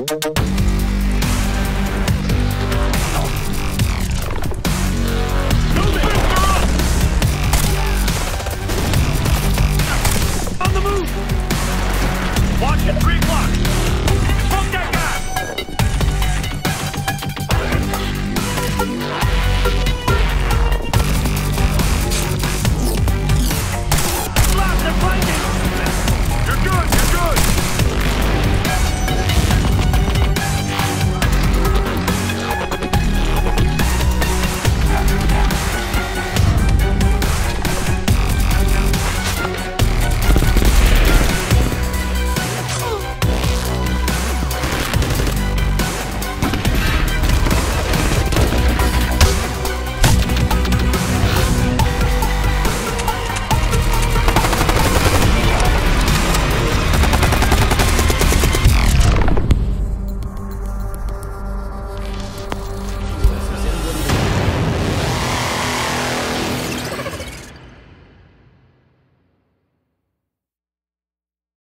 Watch it, three o'clock!